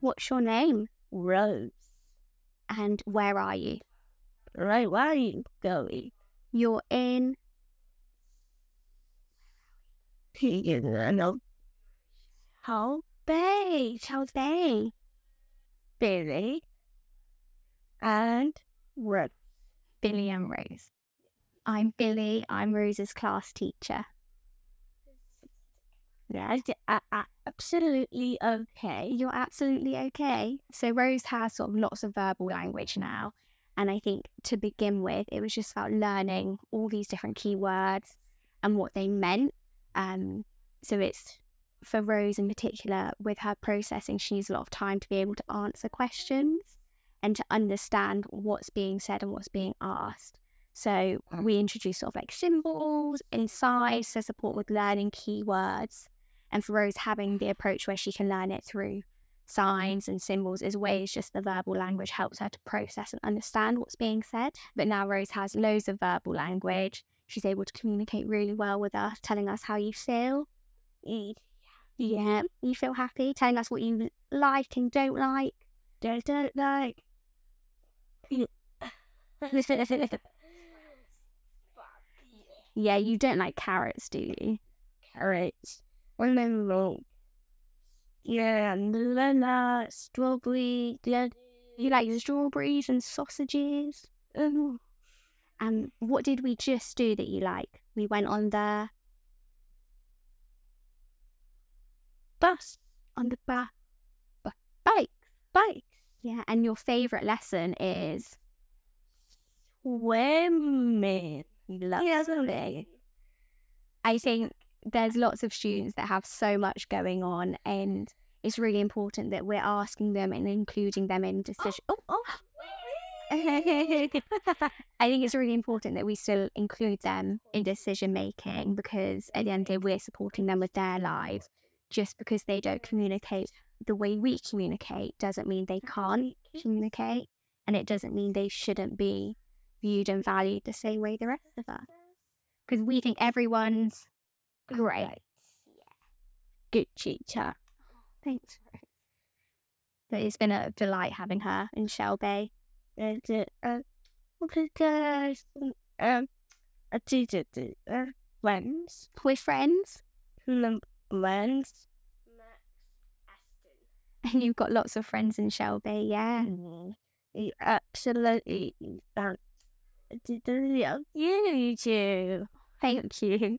What's your name? Rose. And where are you? Right, where are you going? You're in You know, Hull Bay. Charles Bay. Billie and Rose. Billie and Rose. I'm Billie. I'm Rose's class teacher. That's uh, uh, absolutely okay. You're absolutely okay. So Rose has sort of lots of verbal language now. And I think to begin with, it was just about learning all these different keywords and what they meant. Um, so it's for Rose in particular, with her processing, she needs a lot of time to be able to answer questions and to understand what's being said and what's being asked. So we introduce sort of like symbols inside to support with learning keywords. And for Rose, having the approach where she can learn it through signs and symbols as ways just the verbal language helps her to process and understand what's being said. But now Rose has loads of verbal language. She's able to communicate really well with us, telling us how you feel. Yeah, you feel happy, telling us what you like and don't like. Don't, don't like. Yeah, you don't like carrots, do you? Carrots. Well, then, look. Yeah, banana, strawberry, yeah. You like strawberries and sausages. Um, And what did we just do that you like? We went on the bus. on the ba- Bike. Bike. yeah, and your favorite lesson is Swimming. Lovely. I think there's lots of students that have so much going on, and it's really important that we're asking them and including them in decision. Oh, oh. I think it's really important that we still include them in decision making because at the end of the day, we're supporting them with their lives. Just because they don't communicate the way we communicate doesn't mean they can't communicate, and it doesn't mean they shouldn't be viewed and valued the same way the rest of us. Because we think everyone's great. yeah. Good teacher. Thanks. But it's been a delight having her in Shell Bay. And, uh, uh, um, I did it, uh, friends. We're friends, Friends. and you've got lots of friends in Shell Bay, yeah. Mm, you absolutely, um, you, you too. Thank you.